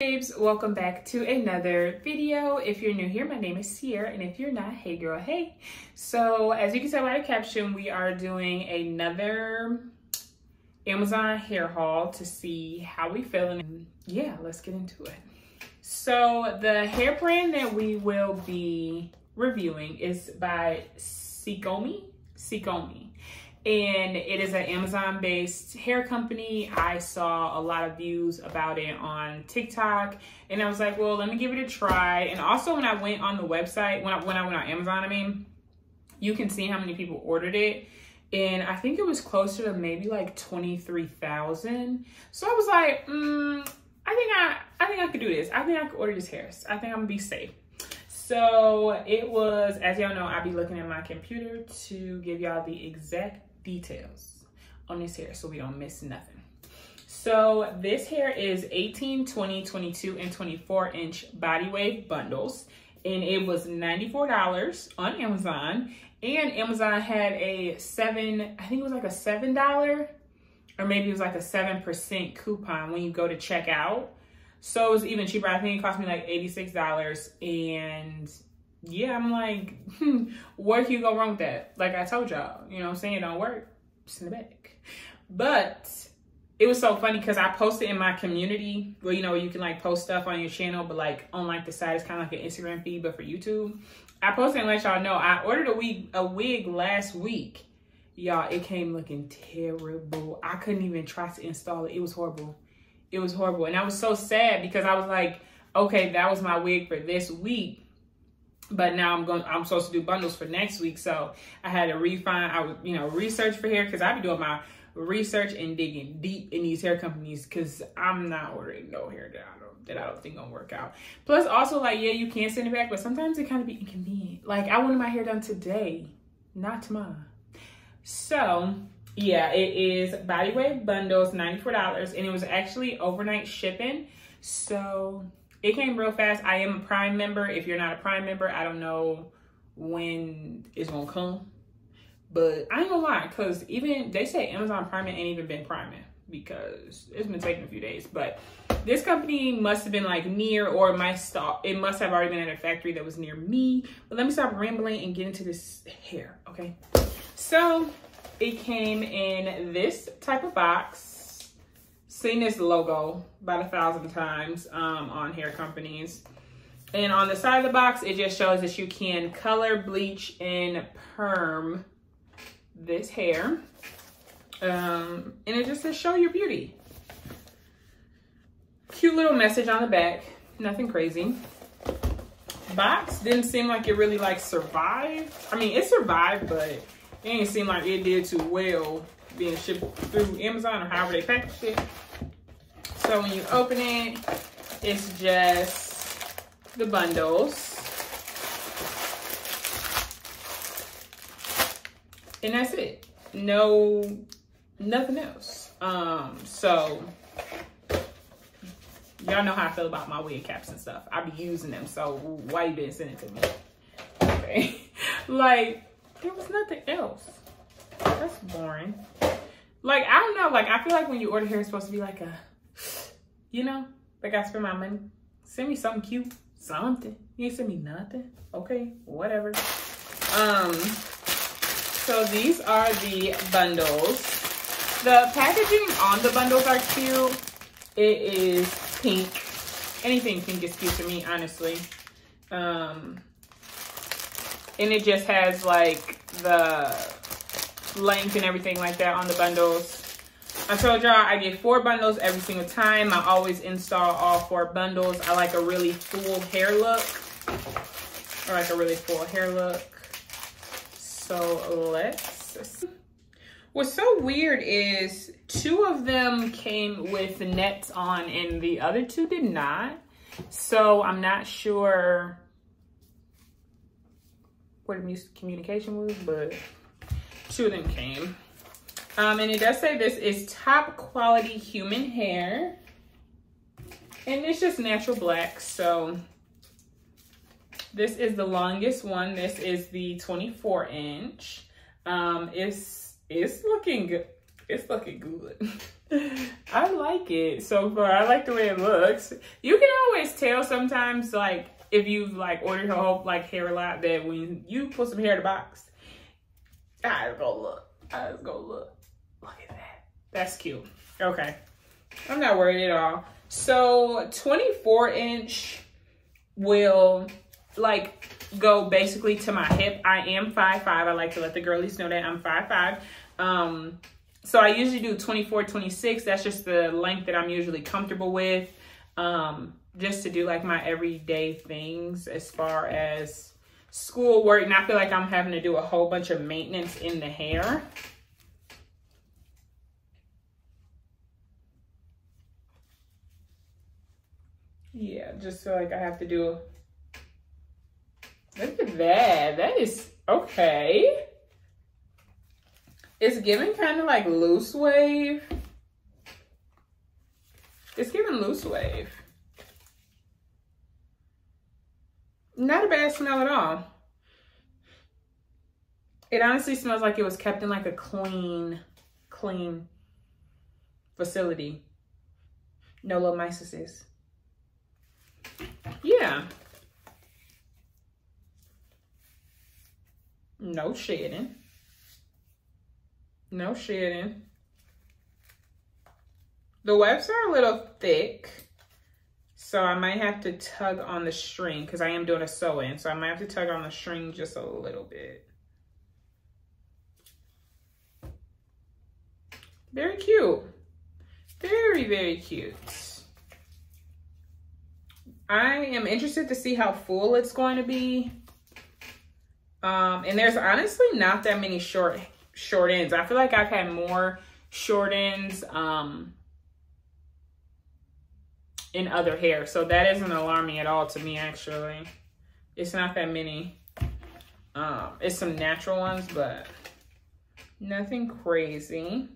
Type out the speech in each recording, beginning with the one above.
babes welcome back to another video. If you're new here my name is Siara and if you're not hey girl hey. So as you can tell by the caption we are doing another Amazon hair haul to see how we feeling yeah let's get into it. So the hair brand that we will be reviewing is by Seekomi Seekomi and it is an Amazon based hair company. I saw a lot of views about it on TikTok and I was like, well, let me give it a try. And also when I went on the website, when I, when I went on Amazon, I mean, you can see how many people ordered it. And I think it was closer to maybe like 23,000. So I was like, mm, I think I, I think I could do this. I think I could order this hair. I think I'm gonna be safe. So it was, as y'all know, I'll be looking at my computer to give y'all the exact details on this hair so we don't miss nothing. So this hair is 18, 20, 22, and 24 inch body wave bundles. And it was $94 on Amazon. And Amazon had a seven, I think it was like a $7 or maybe it was like a 7% coupon when you go to check out. So it was even cheaper. I think it cost me like $86. And yeah, I'm like, hmm, where can you go wrong with that? Like I told y'all, you know I'm saying? It don't work. In the back. But it was so funny because I posted in my community where, you know, you can like post stuff on your channel, but like on like the side, it's kind of like an Instagram feed, but for YouTube. I posted and let y'all know I ordered a wig, a wig last week. Y'all, it came looking terrible. I couldn't even try to install it. It was horrible. It was horrible. And I was so sad because I was like, okay, that was my wig for this week but now I'm going I'm supposed to do bundles for next week. So I had to refine, I would, you know, research for hair because I be doing my research and digging deep in these hair companies because I'm not ordering no hair that I don't that I don't think gonna work out. Plus also like yeah, you can send it back, but sometimes it kind of be inconvenient. Like I wanted my hair done today, not tomorrow. So yeah, it is Body Wave Bundles, $94, and it was actually overnight shipping. So it came real fast. I am a Prime member. If you're not a Prime member, I don't know when it's gonna come. But I ain't gonna lie, cause even they say Amazon Prime ain't even been priming because it's been taking a few days. But this company must have been like near or my stock. It must have already been at a factory that was near me. But let me stop rambling and get into this hair, okay? So it came in this type of box seen this logo about a thousand times um, on hair companies. And on the side of the box, it just shows that you can color, bleach, and perm this hair. Um, and it just says, show your beauty. Cute little message on the back. Nothing crazy. Box didn't seem like it really like survived. I mean, it survived, but it didn't seem like it did too well being shipped through Amazon or however they package it. So when you open it, it's just the bundles. And that's it. No, nothing else. Um, so y'all know how I feel about my wig caps and stuff. I be using them, so why you didn't send it to me? Okay. like, there was nothing else. That's boring. Like, I don't know. Like, I feel like when you order hair, it's supposed to be like a you know, like I spend my money. Send me something cute, something. You ain't send me nothing. Okay, whatever. Um, so these are the bundles. The packaging on the bundles are cute. It is pink. Anything pink is cute to me, honestly. Um, and it just has like the length and everything like that on the bundles. I told y'all I get four bundles every single time. I always install all four bundles. I like a really full hair look. Or like a really full hair look. So let's What's so weird is two of them came with nets on and the other two did not. So I'm not sure what the communication was, but two of them came. Um, and it does say this is top quality human hair. And it's just natural black. So this is the longest one. This is the 24 inch. Um, it's, it's looking good. it's looking good. I like it so far. I like the way it looks. You can always tell sometimes, like, if you've, like, ordered a whole, like, hair a lot that when you put some hair in the box, I just go look. I just go look. Look at that. That's cute. Okay. I'm not worried at all. So 24 inch will like go basically to my hip. I am 5'5". I like to let the girlies know that I'm 5'5". Um, so I usually do 24, 26. That's just the length that I'm usually comfortable with. Um, just to do like my everyday things as far as school work. And I feel like I'm having to do a whole bunch of maintenance in the hair. Yeah, just feel like I have to do. Look at that. That is okay. It's giving kind of like loose wave. It's giving loose wave. Not a bad smell at all. It honestly smells like it was kept in like a clean, clean facility. No low mycesis. Yeah. No shedding. No shedding. The webs are a little thick. So I might have to tug on the string because I am doing a sew-in. So I might have to tug on the string just a little bit. Very cute. Very, very cute. I am interested to see how full it's going to be. Um, and there's honestly not that many short short ends. I feel like I've had more short ends um, in other hair. So that isn't alarming at all to me, actually. It's not that many. Um, it's some natural ones, but nothing crazy.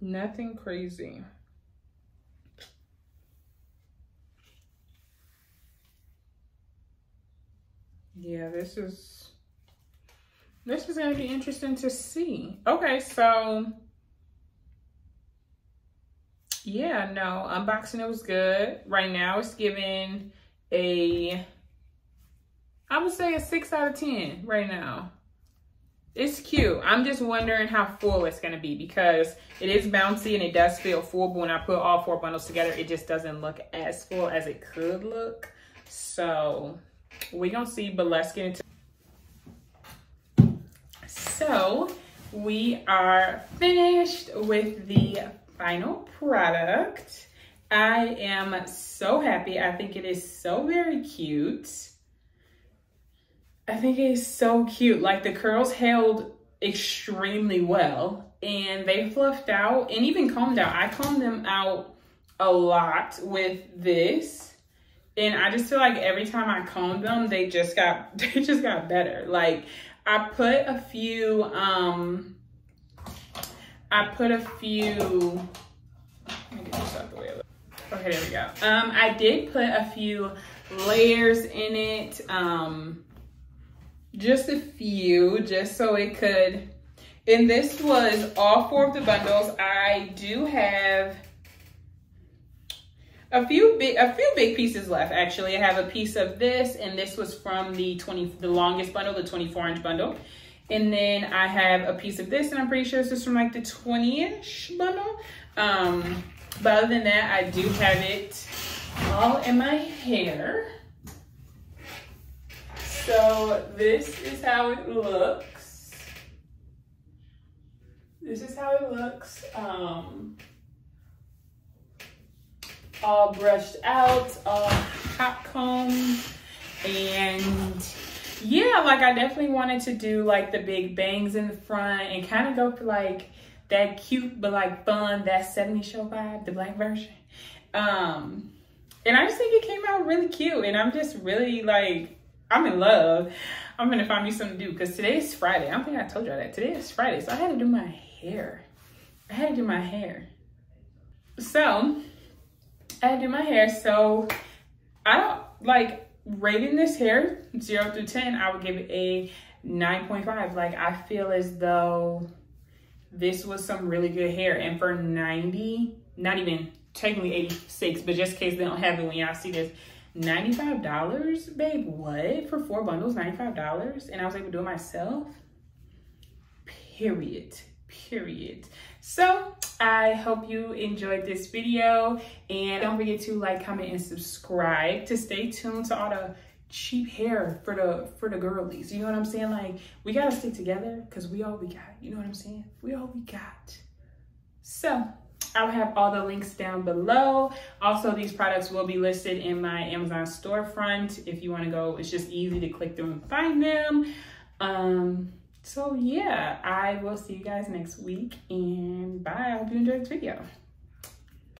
Nothing crazy. Yeah, this is this is gonna be interesting to see. Okay, so yeah, no, unboxing it was good. Right now it's giving a I would say a six out of ten right now. It's cute. I'm just wondering how full it's going to be because it is bouncy and it does feel full. But when I put all four bundles together, it just doesn't look as full as it could look. So we gonna see, but let's get into So we are finished with the final product. I am so happy. I think it is so very cute. I think it is so cute. Like the curls held extremely well and they fluffed out and even combed out. I combed them out a lot with this and I just feel like every time I combed them, they just got they just got better. Like I put a few um I put a few Okay, there we go. Um I did put a few layers in it. Um just a few, just so it could and this was all four of the bundles. I do have a few big a few big pieces left actually i have a piece of this and this was from the 20 the longest bundle the 24 inch bundle and then i have a piece of this and i'm pretty sure this is from like the 20 inch bundle um but other than that i do have it all in my hair so this is how it looks this is how it looks um all brushed out, all hot comb. And yeah, like I definitely wanted to do like the big bangs in the front and kind of go for like that cute but like fun, that 70 show vibe, the black version. Um, and I just think it came out really cute and I'm just really like, I'm in love. I'm gonna find me something to do because today is Friday. I don't think I told y'all that. Today is Friday, so I had to do my hair. I had to do my hair. So I had to do my hair. So I don't like rating this hair zero through 10. I would give it a 9.5. Like I feel as though this was some really good hair. And for 90, not even technically 86, but just in case they don't have it when y'all see this, $95, babe, what? For four bundles, $95? And I was able to do it myself? Period, period. So I hope you enjoyed this video and don't forget to like, comment, and subscribe to stay tuned to all the cheap hair for the for the girlies. You know what I'm saying? Like we gotta stick together because we all we got. You know what I'm saying? We all we got. So I'll have all the links down below. Also, these products will be listed in my Amazon storefront. If you want to go, it's just easy to click through and find them. Um, so yeah, I will see you guys next week and bye. I hope you enjoyed this video.